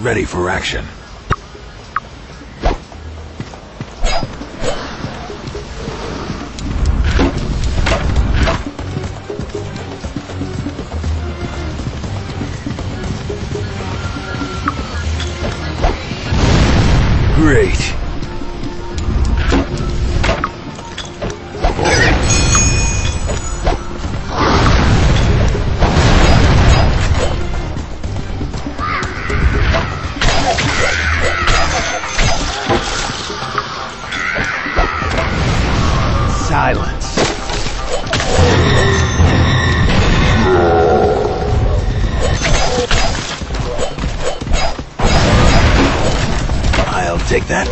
Ready for action. Great. Silence. I'll take that.